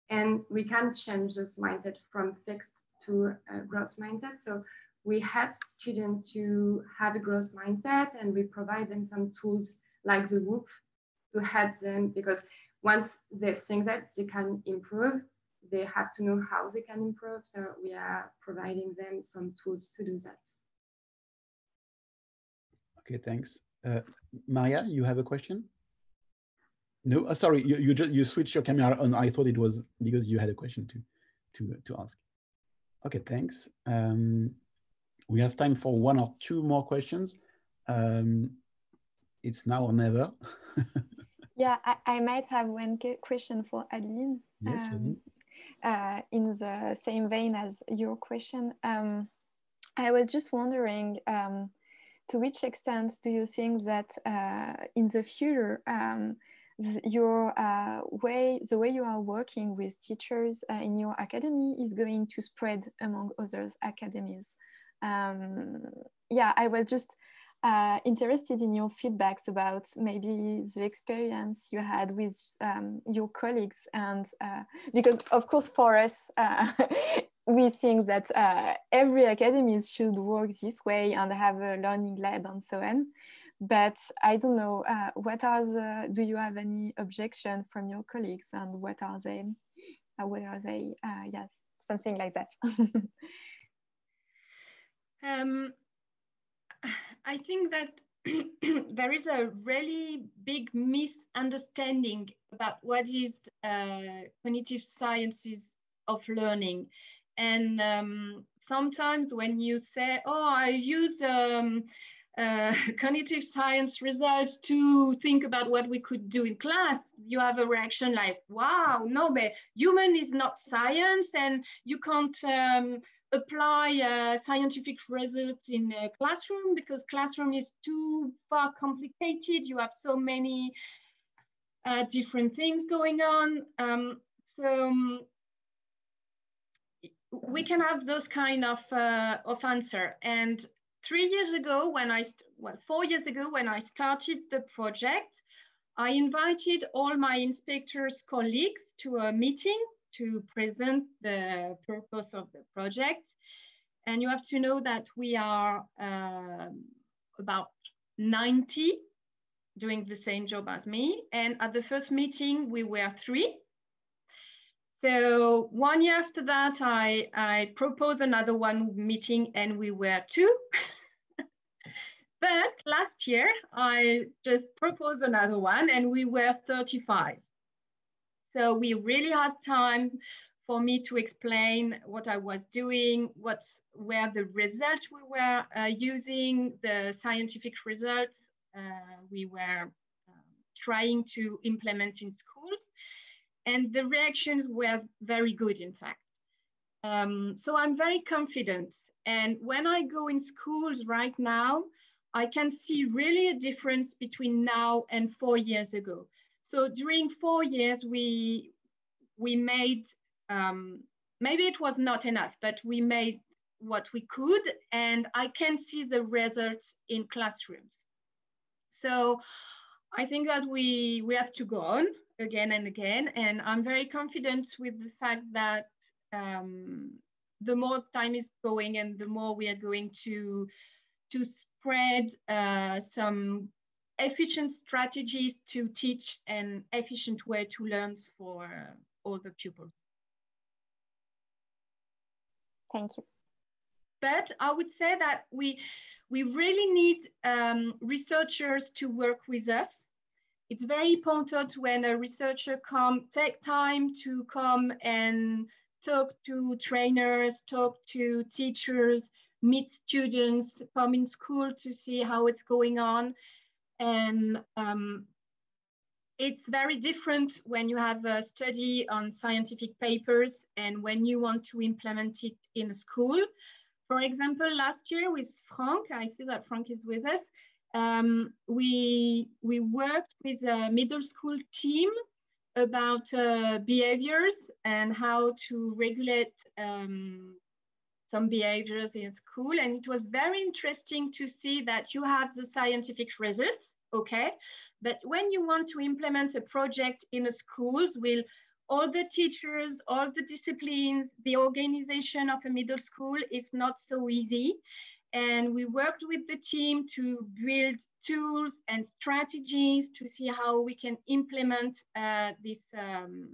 And we can change this mindset from fixed to growth mindset. So we help students to have a growth mindset and we provide them some tools like the WOOP to help them because once they think that they can improve, they have to know how they can improve. So we are providing them some tools to do that. Okay, thanks. Uh, Maria, you have a question? No, uh, sorry, you, you just you switched your camera on. I thought it was because you had a question to to to ask. Okay, thanks. Um, we have time for one or two more questions. Um, it's now or never. Yeah, I, I might have one question for Adeline. Yes, um, uh, in the same vein as your question, um, I was just wondering um, to which extent do you think that uh, in the future um, your uh, way, the way you are working with teachers uh, in your academy is going to spread among other academies? Um, yeah, I was just uh, interested in your feedbacks about maybe the experience you had with um, your colleagues and uh, because of course for us uh, we think that uh, every academy should work this way and have a learning lab and so on. But i don't know uh, what are the do you have any objection from your colleagues and what are they uh, what are they yes something like that um, I think that there is a really big misunderstanding about what is uh, cognitive sciences of learning. And um, sometimes when you say, oh, I use um, uh, cognitive science results to think about what we could do in class, you have a reaction like, wow, no, but human is not science and you can't um, apply uh, scientific results in a classroom because classroom is too far complicated. You have so many uh, different things going on. Um, so um, we can have those kind of, uh, of answer. And three years ago, when I, well, four years ago, when I started the project, I invited all my inspectors colleagues to a meeting to present the purpose of the project. And you have to know that we are uh, about 90 doing the same job as me. And at the first meeting, we were three. So one year after that, I, I proposed another one meeting and we were two. but last year, I just proposed another one and we were 35. So we really had time for me to explain what I was doing, what were the results we were uh, using, the scientific results uh, we were um, trying to implement in schools. And the reactions were very good, in fact. Um, so I'm very confident. And when I go in schools right now, I can see really a difference between now and four years ago. So during four years, we we made um, maybe it was not enough, but we made what we could, and I can see the results in classrooms. So I think that we we have to go on again and again, and I'm very confident with the fact that um, the more time is going and the more we are going to to spread uh, some efficient strategies to teach an efficient way to learn for all the pupils. Thank you. But I would say that we, we really need um, researchers to work with us. It's very important when a researcher come, take time to come and talk to trainers, talk to teachers, meet students, from in school to see how it's going on. And um, it's very different when you have a study on scientific papers and when you want to implement it in school. For example, last year with Frank, I see that Frank is with us, um, we, we worked with a middle school team about uh, behaviors and how to regulate um, some behaviors in school. And it was very interesting to see that you have the scientific results, okay? But when you want to implement a project in a schools with all the teachers, all the disciplines, the organization of a middle school is not so easy. And we worked with the team to build tools and strategies to see how we can implement uh, this um,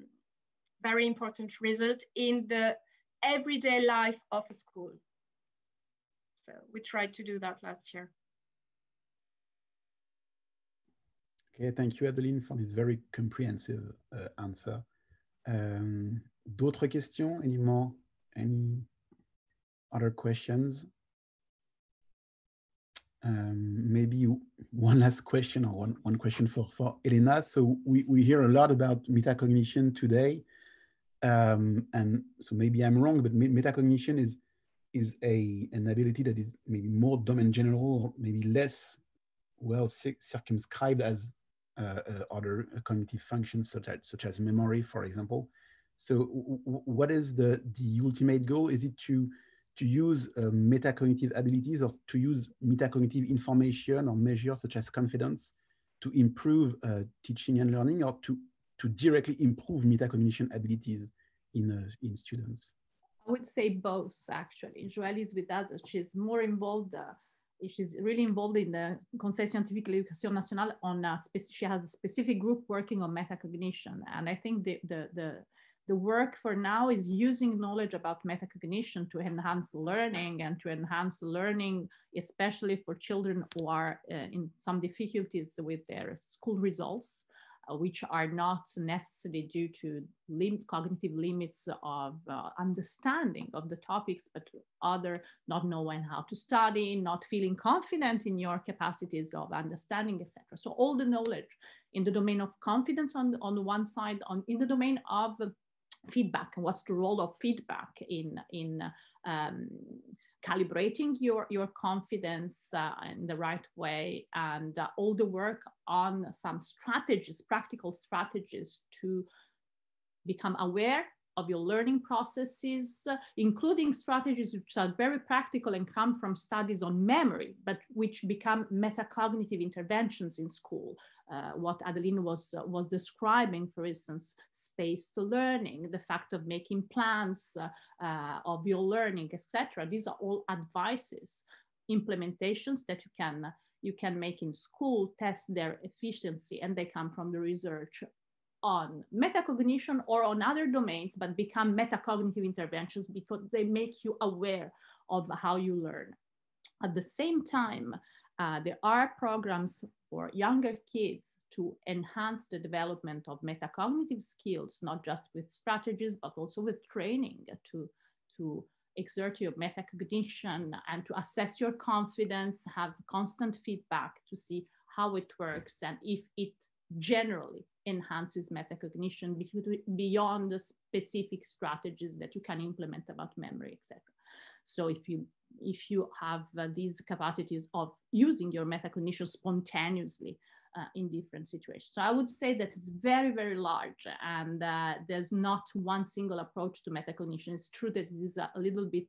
very important result in the everyday life of a school. So we tried to do that last year. Okay, thank you, Adeline, for this very comprehensive uh, answer. Um, D'autres questions? Any more? Any other questions? um, maybe one last question or one, one question for, for Elena. So we, we hear a lot about metacognition today. Um, and so maybe I'm wrong, but metacognition is, is a, an ability that is maybe more domain general or maybe less well circumscribed as uh, uh, other cognitive functions such as, such as memory, for example. So what is the, the ultimate goal? Is it to to use uh, metacognitive abilities or to use metacognitive information or measures such as confidence to improve uh, teaching and learning or to, to directly improve metacognition abilities in, uh, in students? I would say both, actually. Joëlle is with us. She's more involved. Uh, she's really involved in the Conseil Scientifique de l'Éducation Nationale on a she has a specific group working on metacognition. And I think the, the, the the work for now is using knowledge about metacognition to enhance learning and to enhance learning, especially for children who are uh, in some difficulties with their school results, which are not necessarily due to lim cognitive limits of uh, understanding of the topics, but other not knowing how to study, not feeling confident in your capacities of understanding, etc. So all the knowledge in the domain of confidence on, on the one side, on in the domain of feedback and what's the role of feedback in, in um, calibrating your, your confidence uh, in the right way and uh, all the work on some strategies, practical strategies to become aware of your learning processes, including strategies which are very practical and come from studies on memory, but which become metacognitive interventions in school. Uh, what Adeline was, uh, was describing, for instance, space to learning, the fact of making plans uh, uh, of your learning, etc. These are all advices, implementations that you can you can make in school, test their efficiency, and they come from the research on metacognition or on other domains, but become metacognitive interventions because they make you aware of how you learn. At the same time, uh, there are programs for younger kids to enhance the development of metacognitive skills, not just with strategies, but also with training to, to exert your metacognition and to assess your confidence, have constant feedback to see how it works and if it generally enhances metacognition beyond the specific strategies that you can implement about memory, etc. So if you if you have uh, these capacities of using your metacognition spontaneously uh, in different situations. So I would say that it's very, very large and uh, there's not one single approach to metacognition. It's true that it is a, a little bit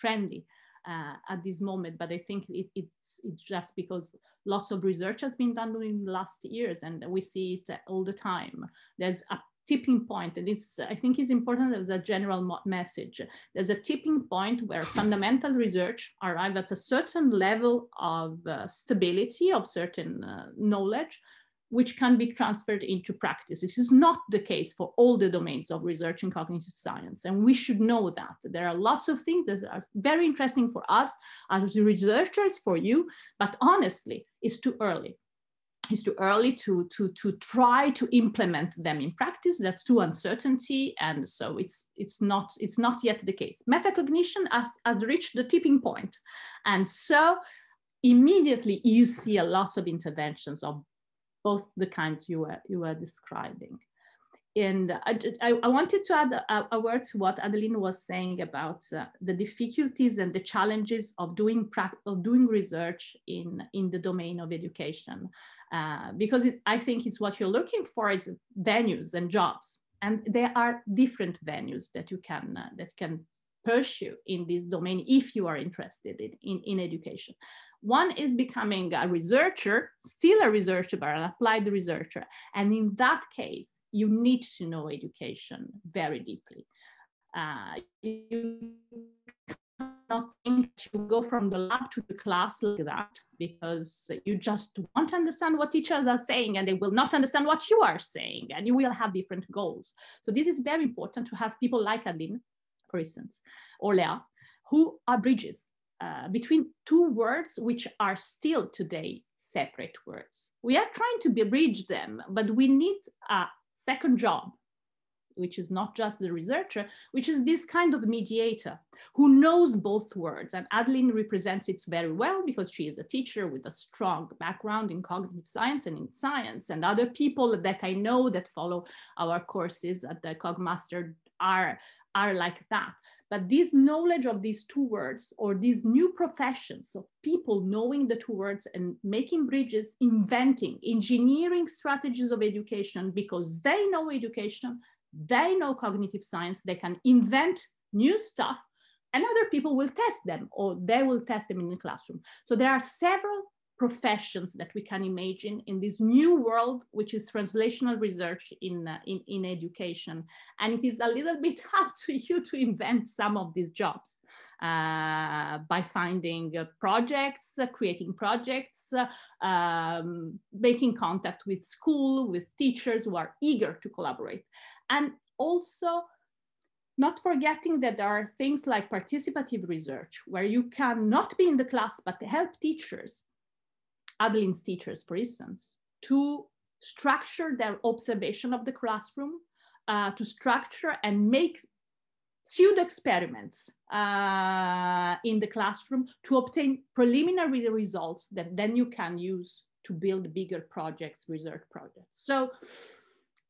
trendy uh, at this moment, but I think it, it's, it's just because lots of research has been done in the last years and we see it all the time. There's a tipping point and it's i think it's important as a general message there's a tipping point where fundamental research arrive at a certain level of uh, stability of certain uh, knowledge which can be transferred into practice. This is not the case for all the domains of research in cognitive science. And we should know that. There are lots of things that are very interesting for us as researchers, for you, but honestly, it's too early. It's too early to, to, to try to implement them in practice. That's too uncertainty. And so it's, it's, not, it's not yet the case. Metacognition has, has reached the tipping point. And so immediately you see a lot of interventions of both the kinds you were, you were describing. And I, I, wanted to add a, a, word to what Adeline was saying about uh, the difficulties and the challenges of doing, of doing research in, in the domain of education. Uh, because it, I think it's what you're looking for is venues and jobs. And there are different venues that you can, uh, that can pursue in this domain if you are interested in, in, in education. One is becoming a researcher, still a researcher, but an applied researcher. And in that case, you need to know education very deeply. Uh, you cannot think to go from the lab to the class like that because you just won't understand what teachers are saying and they will not understand what you are saying and you will have different goals. So this is very important to have people like Adeline, for instance, or Léa, who are bridges uh, between two words which are still today separate words. We are trying to bridge them, but we need a second job which is not just the researcher, which is this kind of mediator who knows both words. And Adeline represents it very well because she is a teacher with a strong background in cognitive science and in science. And other people that I know that follow our courses at the CogMaster are, are like that. But this knowledge of these two words or these new professions of people knowing the two words and making bridges, inventing, engineering strategies of education because they know education, they know cognitive science, they can invent new stuff and other people will test them or they will test them in the classroom. So there are several professions that we can imagine in this new world, which is translational research in, uh, in, in education. And it is a little bit up to you to invent some of these jobs uh, by finding uh, projects, uh, creating projects, uh, um, making contact with school, with teachers who are eager to collaborate. And also not forgetting that there are things like participative research where you cannot be in the class but help teachers Adeline's teachers, for instance, to structure their observation of the classroom, uh, to structure and make pseudo experiments uh, in the classroom to obtain preliminary results that then you can use to build bigger projects, research projects. So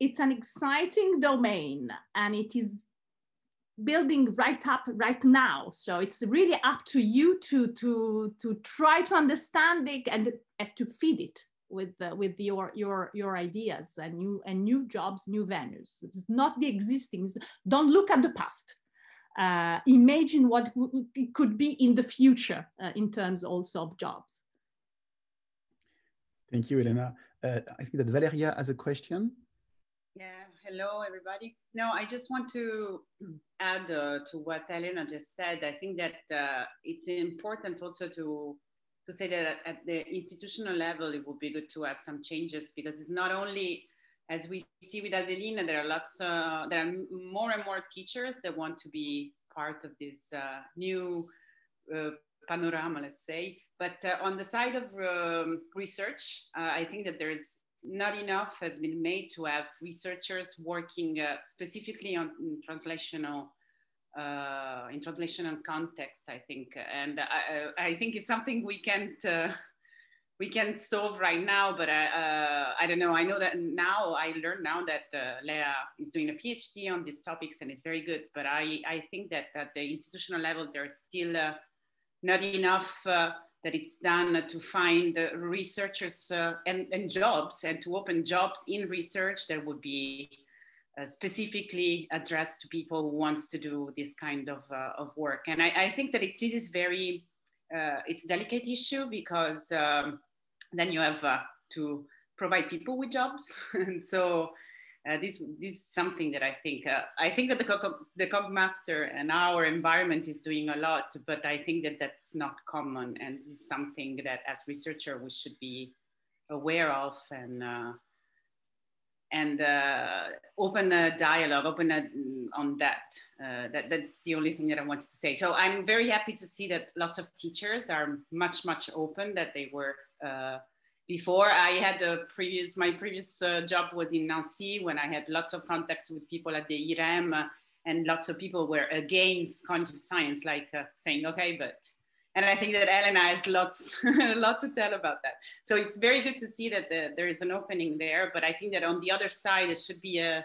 it's an exciting domain and it is building right up right now. So it's really up to you to to to try to understand it and, and to feed it with uh, with your your your ideas and new and new jobs new venues. It's not the existing. Don't look at the past. Uh, imagine what it could be in the future uh, in terms also of jobs. Thank you elena. Uh, i think that valeria has a question. Yeah, hello everybody. No, I just want to add uh, to what Elena just said. I think that uh, it's important also to to say that at the institutional level, it would be good to have some changes because it's not only as we see with Adelina, there are lots, uh, there are more and more teachers that want to be part of this uh, new uh, panorama, let's say. But uh, on the side of um, research, I think that there's not enough has been made to have researchers working uh, specifically on translational uh, in translational context, I think, and I, I think it's something we can't uh, we can't solve right now. But I, uh, I don't know. I know that now I learned now that uh, Léa is doing a PhD on these topics and it's very good. But I, I think that at the institutional level there's still uh, not enough that it's done to find researchers uh, and, and, jobs and to open jobs in research that would be uh, specifically addressed to people who wants to do this kind of, uh, of work. And I, I, think that it, this is very, uh, it's delicate issue because um, then you have uh, to provide people with jobs. and so uh, this, this is something that I think, uh, I think that the, the CogMaster and our environment is doing a lot, but I think that that's not common. And this is something that as researcher, we should be aware of and, uh, and uh, open a dialogue, open a, on that. Uh, that. That's the only thing that I wanted to say. So I'm very happy to see that lots of teachers are much, much open that they were uh, before I had a previous, my previous uh, job was in Nancy when I had lots of contacts with people at the IREM uh, and lots of people were against cognitive science, like uh, saying, okay, but, and I think that Elena has lots, a lot to tell about that. So it's very good to see that the, there is an opening there, but I think that on the other side, it should be a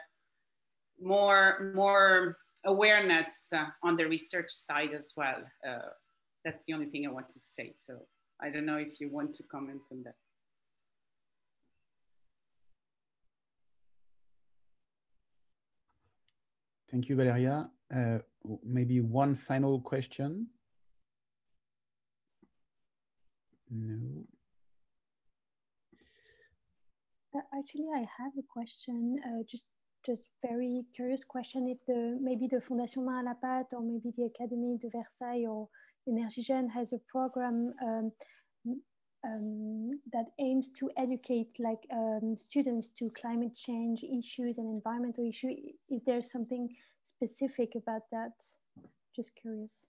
more, more awareness uh, on the research side as well. Uh, that's the only thing I want to say. So I don't know if you want to comment on that. Thank you, Valeria. Uh, maybe one final question. No. Uh, actually, I have a question, uh, just just very curious question if the maybe the Fondation Main à la Pâte or maybe the Academy de Versailles or Energie Jeunes has a program um, um, that aims to educate like um, students to climate change issues and environmental issue. If there's something specific about that, just curious.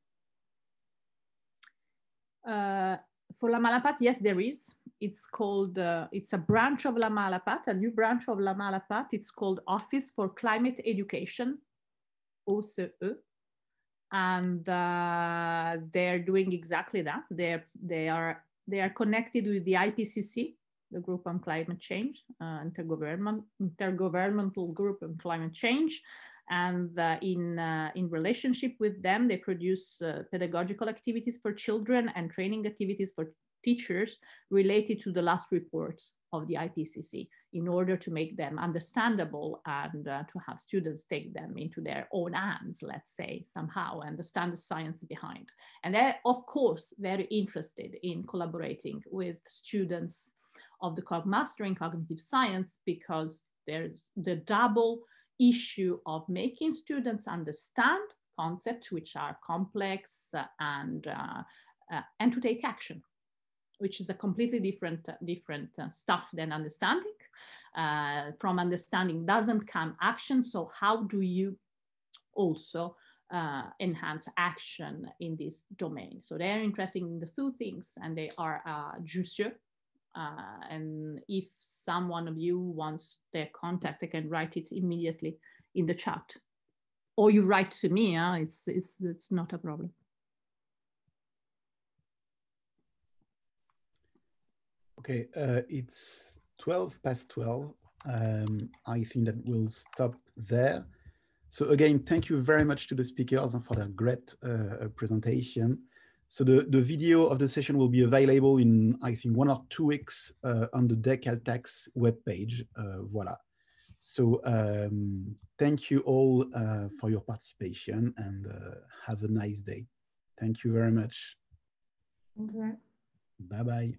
Uh, for La Main à la Pâte, yes, there is. It's called, uh, it's a branch of La Main à la Pâte, a new branch of La Main à la Pâte. It's called Office for Climate Education, OCE. And uh, they're doing exactly that. They're, they, are, they are connected with the IPCC, the Group on Climate Change, uh, intergovernment, intergovernmental group on climate change. And uh, in, uh, in relationship with them, they produce uh, pedagogical activities for children and training activities for teachers related to the last reports of the IPCC in order to make them understandable and uh, to have students take them into their own hands, let's say, somehow, understand the science behind. And they're, of course, very interested in collaborating with students of the Cog Master in Cognitive Science because there's the double issue of making students understand concepts which are complex uh, and, uh, uh, and to take action which is a completely different, different uh, stuff than understanding. Uh, from understanding doesn't come action. So how do you also uh, enhance action in this domain? So they're interested in the two things and they are uh, juicieux. Uh, and if someone of you wants their contact, they can write it immediately in the chat. Or you write to me, huh? it's, it's, it's not a problem. Okay, uh, it's 12 past 12. Um, I think that we'll stop there. So again, thank you very much to the speakers and for their great uh, presentation. So the, the video of the session will be available in, I think, one or two weeks uh, on the DEC webpage. Uh, voila. So um, thank you all uh, for your participation and uh, have a nice day. Thank you very much. Okay. Bye-bye.